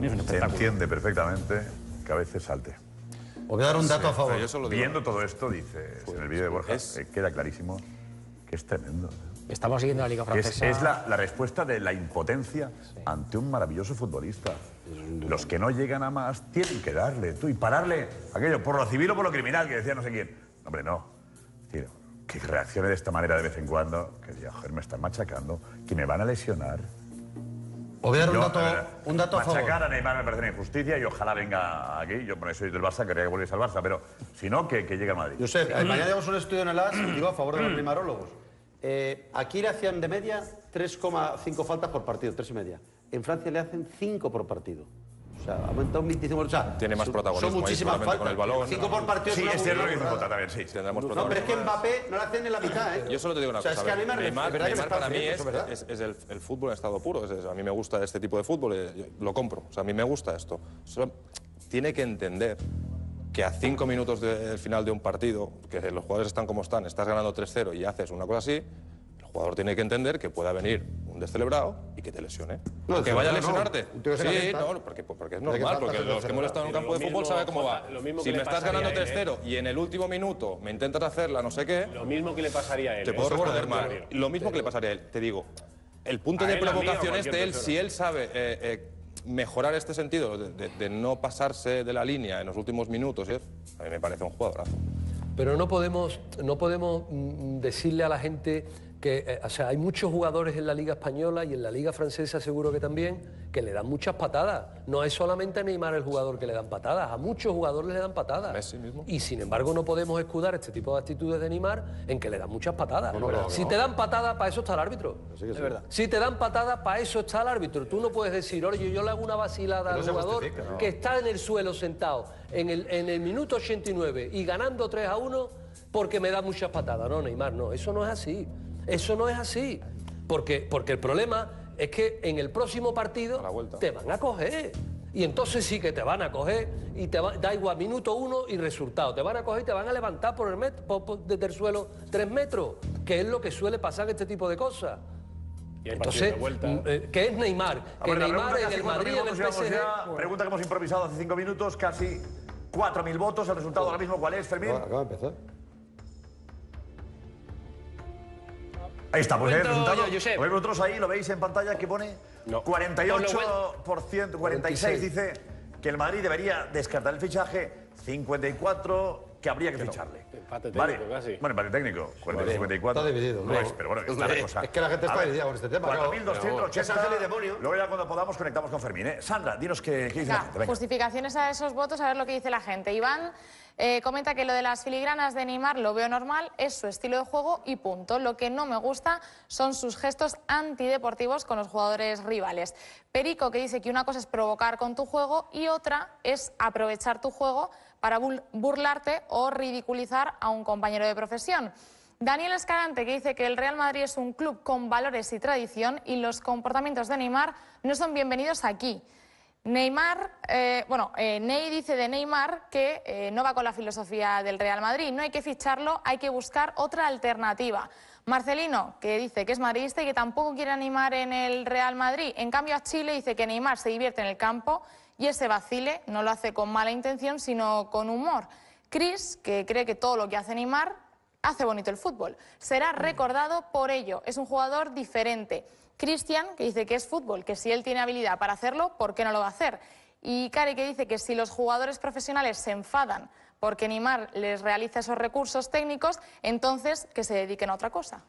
se espectáculo. entiende perfectamente que a veces salte. Os voy a dar un dato a favor. Yo solo digo- Viendo todo esto, dices, en el vídeo de Borja, es- eh, queda clarísimo que es tremendo. Estamos siguiendo la Liga Que es, Francesa. es la, la respuesta de la impotencia ante un maravilloso futbolista. Los que no llegan a más tienen que darle, tú, y pararle aquello, por lo civil o por lo criminal, que decía no sé quién. Hombre, no. Decir, que reaccione de esta manera de vez en cuando, que diga, joder, me están machacando, que me van a lesionar. Os voy a dar un Yo, dato, la verdad, un dato a favor. Machacar a Neymar me parece una injusticia y ojalá venga aquí. Yo por eso soy del Barça, quería que volviese al Barça, pero si no, que, que llegue al Madrid. Josep, eh, mañana llevamos un estudio en el AS, digo, a favor de los primarólogos. Eh, aquí le hacían de media 3,5 faltas por partido, 3 y media. En Francia le hacen 5 por partido. O sea, ha aumentado un 25%. O sea, Tiene más protagonismo Son ahí, muchísimas seguramente, faltas. con el balón. 5 por partido Sí, una es cierto muy que hizo falta también, sí. Tendremos No, pero es que protagonismo. Mbappé no le hacen ni la mitad, ¿eh? Yo solo te digo una o sea, cosa. Es que a a ver, Neymar, Neymar, que me para mí es, es- es el, el fútbol en estado puro. Es- a mí me gusta este tipo de fútbol, eh, lo compro. O sea, a mí me gusta esto. Solo tiene que entender que a cinco minutos del final de un partido, que los jugadores están como están, estás ganando 3-0 y haces una cosa así, jugador tiene que entender que pueda venir un descelebrado y que te lesione. No, que vaya a no. lesionarte. Sí, no, porque, porque es normal, porque los que hemos estado en un campo de fútbol saben cómo va. Jota, lo mismo Si me estás ganando a él, ¿eh? 3-0 y en el último minuto me intentas hacerla, no sé qué, Lo mismo que le pasaría a él. te ¿eh? puedo responder mal. Lo mismo que le pasaría a él. Te digo, el punto de provocación es de él, si él sabe eh, eh, mejorar este sentido, de, de- de no pasarse de la línea en los últimos minutos, ¿eh? a mí me parece un jugadorazo. Pero no podemos, no podemos mm, decirle a la gente que, eh, o sea, hay muchos jugadores en la Liga Española y en la Liga Francesa seguro que también, que le dan muchas patadas. No es solamente a Neymar el jugador que le dan patadas, a muchos jugadores le dan patadas. Messi mismo. Y sin embargo no podemos escudar este tipo de actitudes de Neymar en que le dan muchas patadas. no, no, si no. te dan patadas, para eso está el árbitro. Sí que sí. Es verdad. Si te dan patadas, para eso está el árbitro. Tú no puedes decir, oye, yo le hago una vacilada al jugador que está en el suelo sentado en el, en el minuto 89 y ganando 3 a 1 porque me da muchas patadas. No, Neymar, no, eso no es así. Eso no es así. Porque, porque el problema es que en el próximo partido te van a coger. Y entonces sí que te van a coger y te va- da igual minuto uno y resultado. Te van a coger y te van a levantar por el met- por- por- desde el suelo tres metros, que es lo que suele pasar en este tipo de cosas. Y Entonces, mm, eh, ¿qué es Neymar? Que ver, Neymar en el Madrid, en el PSG. ya. Pregunta que hemos improvisado hace cinco minutos, casi 4.000 votos. El resultado ahora mismo, ¿cuál es, Fermín? Acaba de empezar. Ahí está, pues el Cuento resultado. yo, Josep. Lo veis vosotros ahí, lo veis en pantalla que pone No. 48%, 46 dice que el Madrid debería descartar el fichaje, 54 que habría que ficharle. Empate técnico, vale. casi. Bueno, empate técnico, 40 54. Está dividido, No es, pero bueno, está la cosa. Es que la gente está dividida con este tema, claro. 4.280. Es ángel y demonio. Luego ya cuando podamos conectamos con Fermín. ¿eh? Sandra, dinos qué, qué dice la gente. Venga. justificaciones a esos votos, a ver lo que dice la gente. Iván eh, comenta que lo de las filigranas de Neymar lo veo normal, es su estilo de juego y punto. Lo que no me gusta son sus gestos antideportivos con los jugadores rivales. Perico que dice que una cosa es provocar con tu juego y otra es aprovechar tu juego para burlarte o ridiculizar a un compañero de profesión. Daniel Escalante, que dice que el Real Madrid es un club con valores y tradición y los comportamientos de Neymar no son bienvenidos aquí. Neymar, eh, bueno, eh, Ney dice de Neymar que eh, no va con la filosofía del Real Madrid, no hay que ficharlo, hay que buscar otra alternativa. Marcelino, que dice que es madridista y que tampoco quiere animar en el Real Madrid. En cambio, a Chile dice que Neymar se divierte en el campo y ese vacile no lo hace con mala intención, sino con humor. Chris, que cree que todo lo que hace Neymar hace bonito el fútbol. Será recordado por ello. Es un jugador diferente. Cristian, que dice que es fútbol, que si él tiene habilidad para hacerlo, ¿por qué no lo va a hacer? Y Cari, que dice que si los jugadores profesionales se enfadan porque Neymar les realiza esos recursos técnicos, entonces que se dediquen a otra cosa.